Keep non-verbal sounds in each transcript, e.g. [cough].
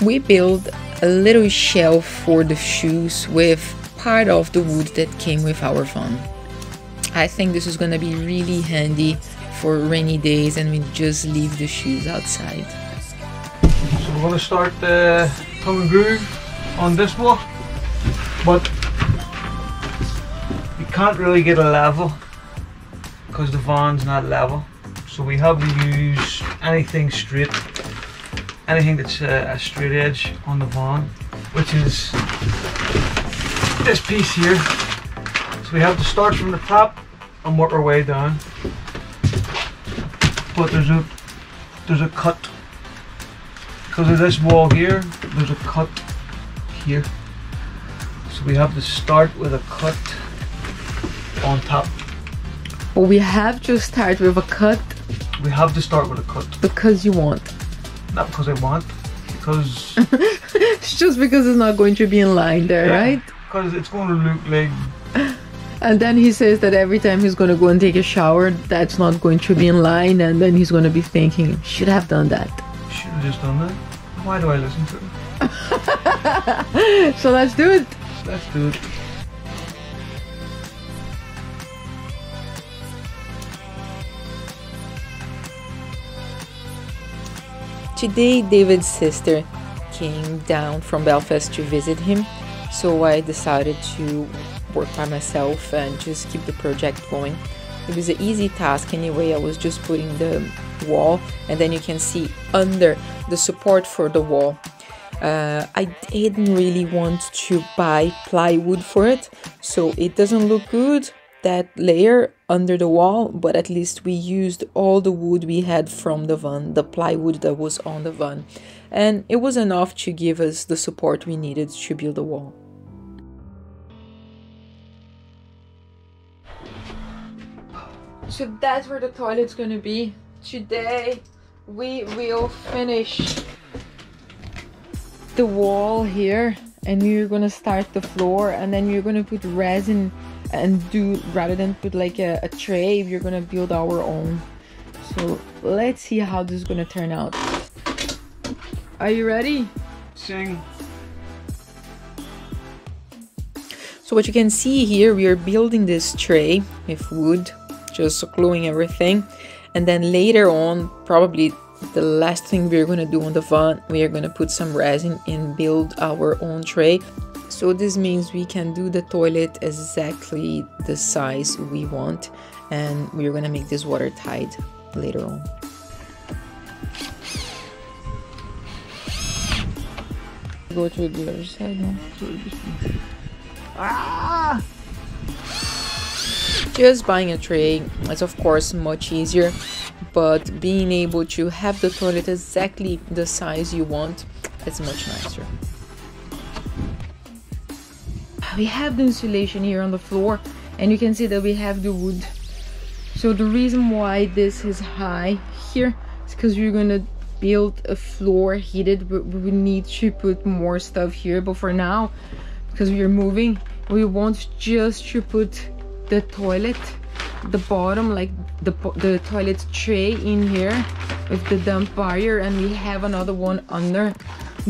We built a little shelf for the shoes with part of the wood that came with our van. I think this is gonna be really handy for rainy days and we just leave the shoes outside. So we're gonna start uh, the tongue and groove on this wall, but we can't really get a level because the van's not level. So we have to use anything straight, anything that's a, a straight edge on the van, which is this piece here. So we have to start from the top and work our way down. But there's a there's a cut because of this wall here. There's a cut here. So we have to start with a cut on top. But we have to start with a cut We have to start with a cut. because you want. Not because I want, because [laughs] It's just because it's not going to be in line there, Yeah. right? because it's going to look like And then he says that every time he's going to go and take a shower, that's not going to be in line. And then he's going to be thinking, should have done that. should have just done that. Why do I listen to it? [laughs] So let's do it. Let's do it. Today, David's sister came down from Belfast to visit him, so I decided to work by myself and just keep the project going. It was an easy task anyway, I was just putting the wall, and then you can see under the support for the wall. Uh, I didn't really want to buy plywood for it, so it doesn't look good that layer under the wall, but at least we used all the wood we had from the van, the plywood that was on the van, and it was enough to give us the support we needed to build the wall. So that's where the toilet's gonna be. Today we will finish the wall here and you're gonna start the floor and then you're gonna put resin and do rather than put like a, a tray you're gonna build our own. So let's see how this is gonna turn out. Are you ready? Sing. so what you can see here we are building this tray with wood just gluing everything and then later on probably the last thing we're gonna do on the van we are gonna put some resin and build our own tray. So this means we can do the toilet exactly the size we want and we're gonna make this watertight later on. Go to the other side now Ah! Just buying a tray is of course much easier, but being able to have the toilet exactly the size you want, it's much nicer. We have the insulation here on the floor and you can see that we have the wood. So the reason why this is high here is because we're gonna build a floor heated, but we need to put more stuff here. But for now, because we are moving, we want just to put the toilet the bottom like the the toilet tray in here with the dump barrier and we have another one under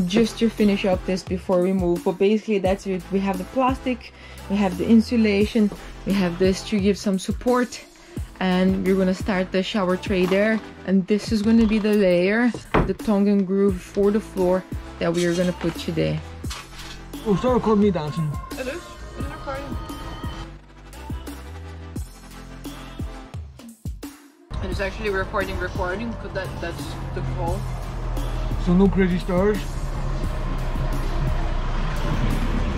just to finish up this before we move. But basically that's it. We have the plastic we have the insulation we have this to give some support and we're gonna start the shower tray there. And this is gonna be the layer the tongue and groove for the floor that we are gonna put today. Oh, sorry recording me dancing. it and it's actually recording recording because that that's the call So no crazy stars.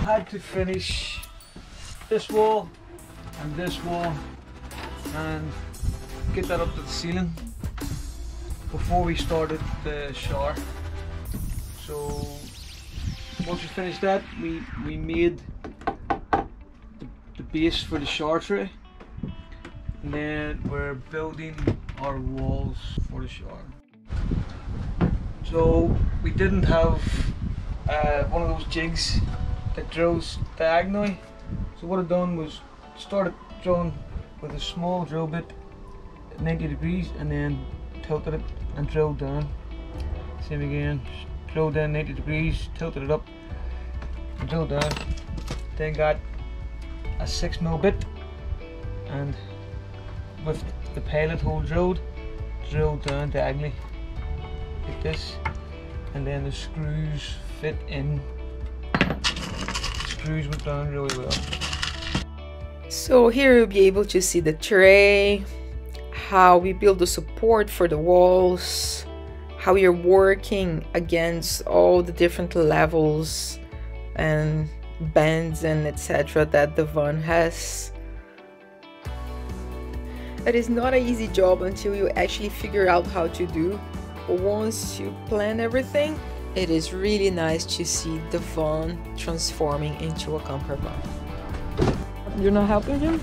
Had to finish this wall and this wall and get that up to the ceiling before we started the shower. So once we finished that, we we made the, the base for the shower tray, then we're building our walls for the shower. So we didn't have uh, one of those jigs that drills diagonally. So what I've done was started drilling with a small drill bit at 90 degrees and then tilted it and drilled down. Same again, drilled down 80 degrees, tilted it up, drilled down, then got a 6 mil bit and with the pilot hole drilled, drilled down diagonally like this and then the screws fit in. Screws went down really well. So here you'll be able to see the tray, how we build the support for the walls, how you're working against all the different levels and bends and etc that the van has. It is not an easy job until you actually figure out how to do. But once you plan everything, it is really nice to see the van transforming into a camper van. You're not helping him?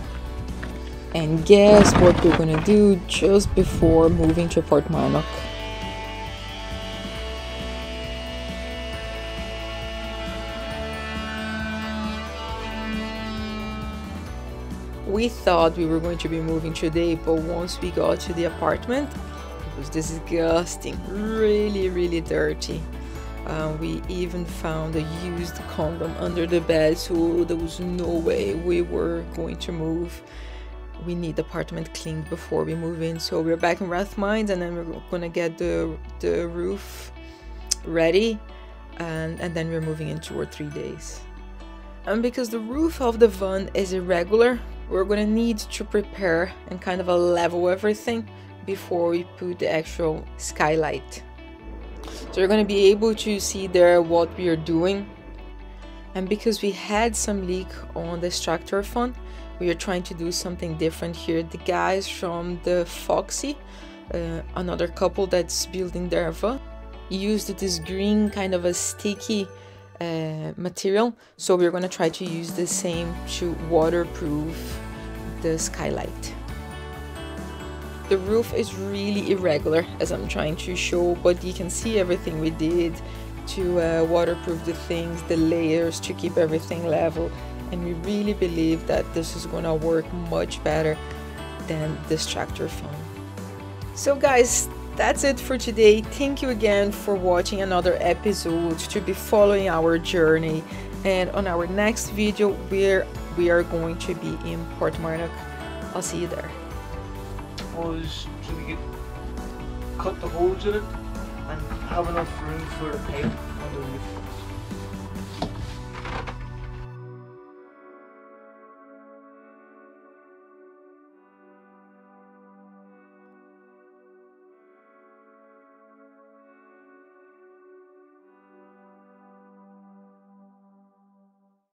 And guess what we're gonna do just before moving to Portmarnock? We thought we were going to be moving today, but once we got to the apartment, it was disgusting, really, really dirty. Uh, we even found a used condom under the bed, so there was no way we were going to move. We need the apartment cleaned before we move in, so we're back in Rathmines, and then we're gonna get the the roof ready, and and then we're moving in two or three days. And because the roof of the van is irregular, we're gonna need to prepare and kind of a level everything before we put the actual skylight. So you're gonna be able to see there what we are doing. And because we had some leak on the extractor fan, we are trying to do something different here. The guys from the Foxy, uh, another couple that's building their van, used this green kind of a sticky uh, material. So we're gonna try to use the same to waterproof the skylight. The roof is really irregular as I'm trying to show but you can see everything we did to uh, waterproof the things the layers to keep everything level. And we really believe that this is gonna work much better than this tractor foam so guys that's it for today. Thank you again for watching another episode to be following our journey. And on our next video, where we are going to be in Portmarnock. I'll see you there. Was to cut the holes in it and have enough room for the pipe.